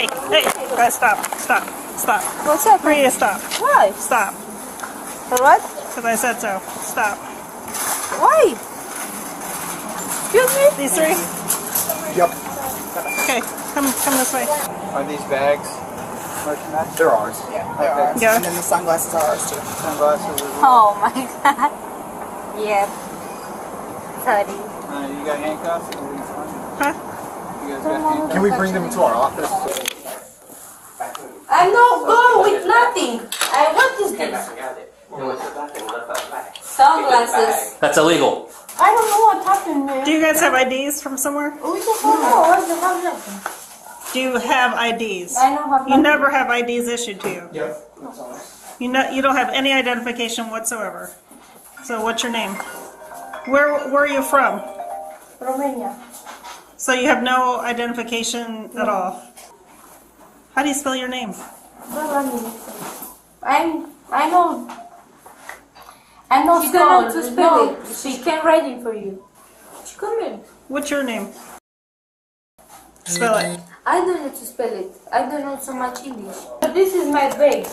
Hey, hey, guys, stop, stop, stop. What's up? Maria, stop, Why? stop. For what? Because I said so. Stop. Why? Excuse me? These three? Yep. Okay, come, come this way. Are these bags merchandise? They're ours. Yeah, there are. Yeah. And then the sunglasses are ours too. Sunglasses as well? Oh my god. Yeah. Sorry. Uh, you got handcuffs? Or? Huh? You guys got handcuffs? Can we bring them to our office? I'm not going with nothing. I what is this? Sunglasses. That's illegal. I don't know what happened, man. Do you guys have IDs from somewhere? We don't know what the hell. Do you have IDs? I don't have You nothing. never have IDs issued to you. Yep. That's ours. You know, you don't have any identification whatsoever. So what's your name? Where where are you from? Romania. So you have no identification at all. How do you spell your name? I'm I know I know She don't know spell. to spell No, it. She can't write it for you. She come in. What's your name? Spell it. I don't know to spell it. I don't know so much English. But this is my bag.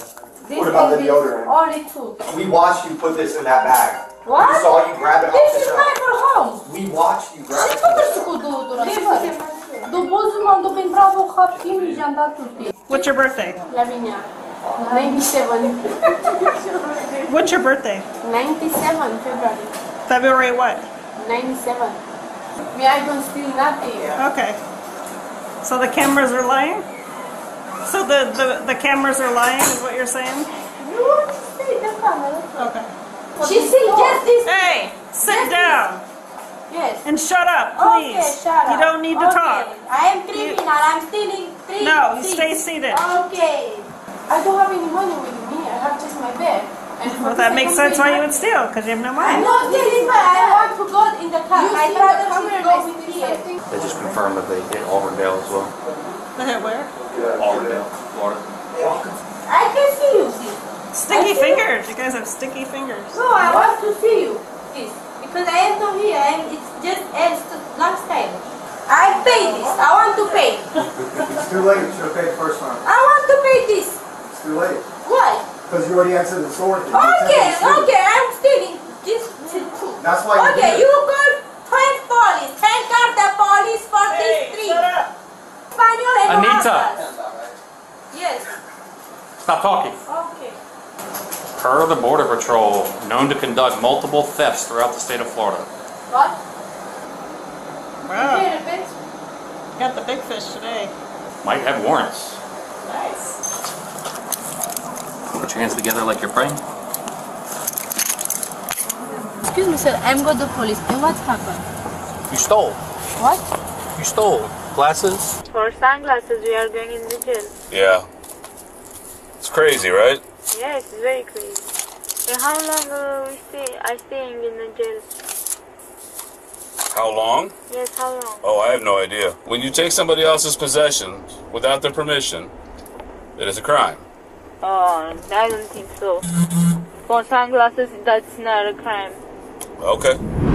This What about the is deodorant? Only two. We watched you put this in that bag. What? We saw you grab it off This the is shelf. my for home. We watched you grab Și it. tu nu știu cu două durate. După m-am dus pentru avocat chimic și am dat tutti. What's your birthday? La mine. 97. What's your birthday? 97 February. February what? 97. Me, I don't steal nothing. Okay. So the cameras are lying? So the, the, the cameras are lying is what you're saying? You want to stay the camera? Okay. She said just this. Hey, sit down Yes. and shut up, please. Okay, shut up. You don't need to okay. talk. I am criminal. I'm stealing three No, you things. stay seated. Okay. I don't have any money with me. I have just my bag. Well, that makes sense why you would steal, because you have no money. I'm money. not stealing, but I want to go in the car. You My see the brother camera should and go with me. They just confirmed that they hit Auburndale as well. Okay, where? Auburndale, Florida. I can see you, see. Sticky I see. fingers. You guys have sticky fingers. No, I want to see you, please. Because I am not here. I am, it's just as last time. I pay this. I want to pay. It's too late. You should have paid the first time. I want to pay this. It's too late. Why? Because you already answered the store. thing. Okay, attempted to steal. okay, I'm stealing this. That's why you Okay, did it. you call thank police. Thank God the police for this three. up. Spaniel and Anita. Yes. Stop talking. Okay. Per the Border Patrol, known to conduct multiple thefts throughout the state of Florida. What? Wow, Okay, repeat. got the big fish today. Might have warrants. Nice. Put your hands together like you're praying. Excuse me, sir. I'm going to police. And what happened? You stole. What? You stole. Glasses? For sunglasses, we are going in the jail. Yeah. It's crazy, right? Yes, it's very crazy. And how long uh, we stay? I staying in the jail? How long? Yes, how long? Oh, I have no idea. When you take somebody else's possessions without their permission, it is a crime. Oh, I don't think so. For sunglasses, that's not a crime. Okay.